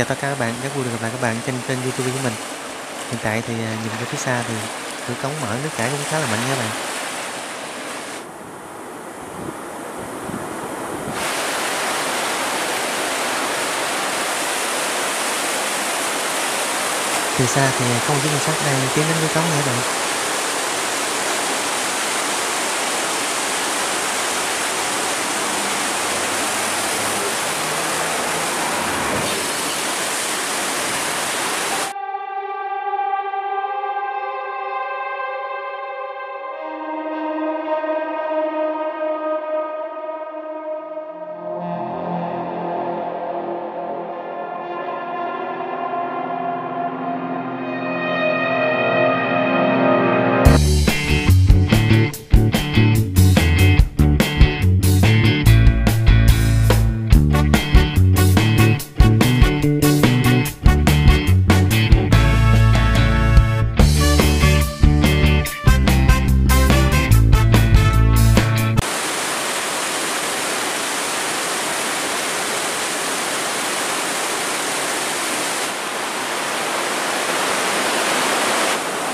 chào tất cả các bạn, rất vui được gặp lại các bạn trên kênh YouTube của mình. Hiện tại thì à, nhìn ra phía xa thì cửa cống mở nước chảy cũng khá là mạnh nha các bạn. Từ xa thì không chỉ quan sát đang tiến đến cửa cống nha các bạn.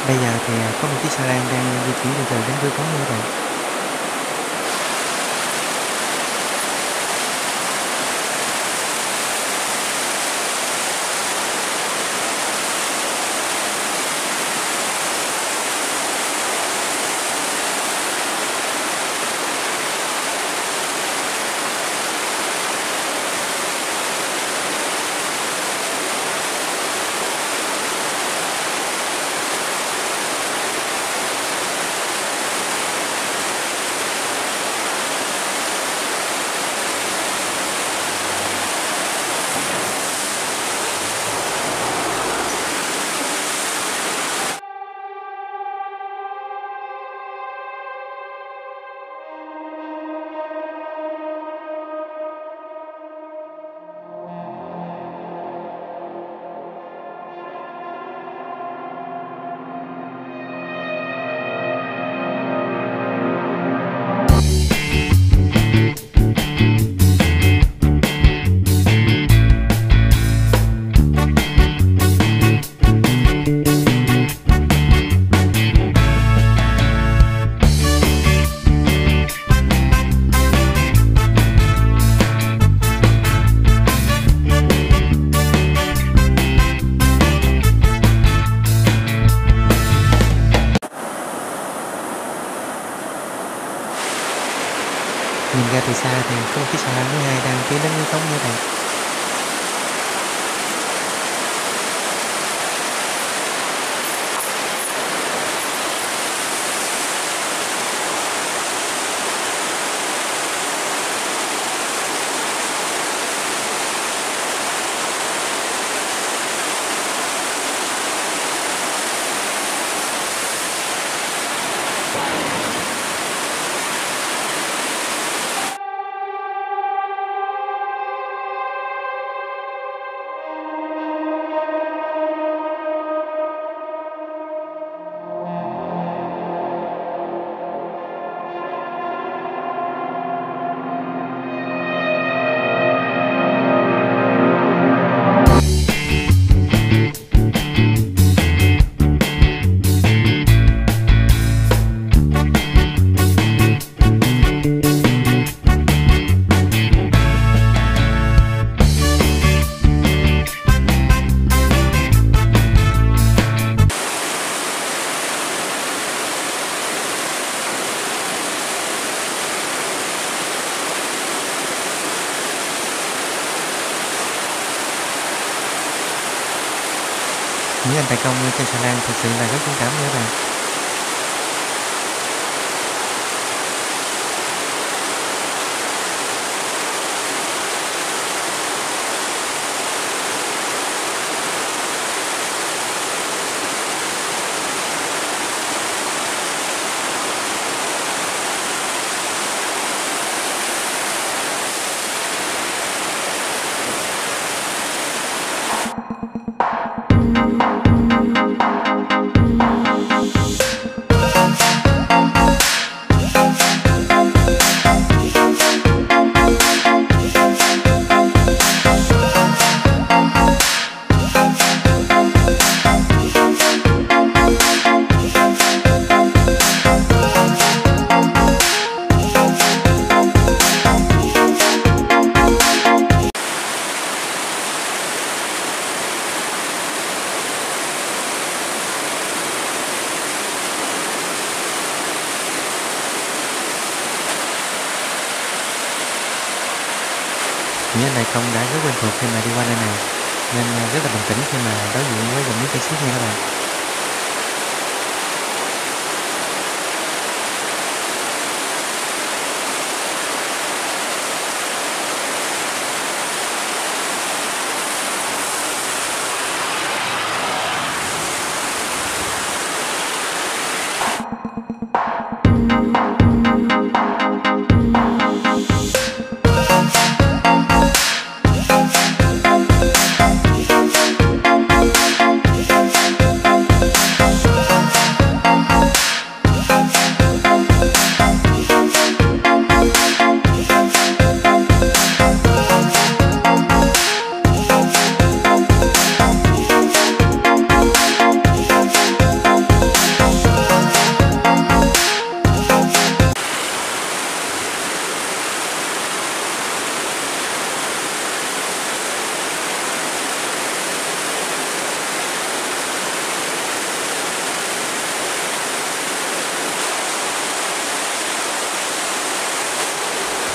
Bây giờ thì à, có một chiếc xe lan đang di chuyển từ từ đến cửa cống như vậy. Từ xa thì có một chiếc xe lan thứ hai đang tiến đến cửa cống như vậy. những anh tài công trên xà lan thực sự là rất thông cảm với các bạn. Những công đã rất quen thuộc khi mà đi qua nơi này nên à, rất là bình tĩnh khi mà đối diện với dòng nước chảy xiết nha các bạn.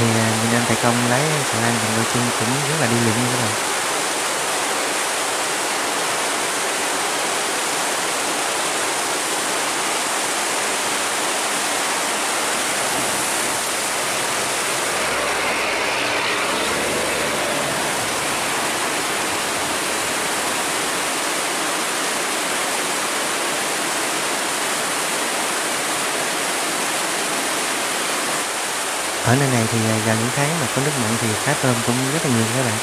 Thì à, mình anh tài công lấy xà lan bằng đôi chân cũng rất là đi luyện như các bạn ở nơi này thì à, vào những tháng mà có nước mặn thì cá tôm cũng rất là nhiều các bạn.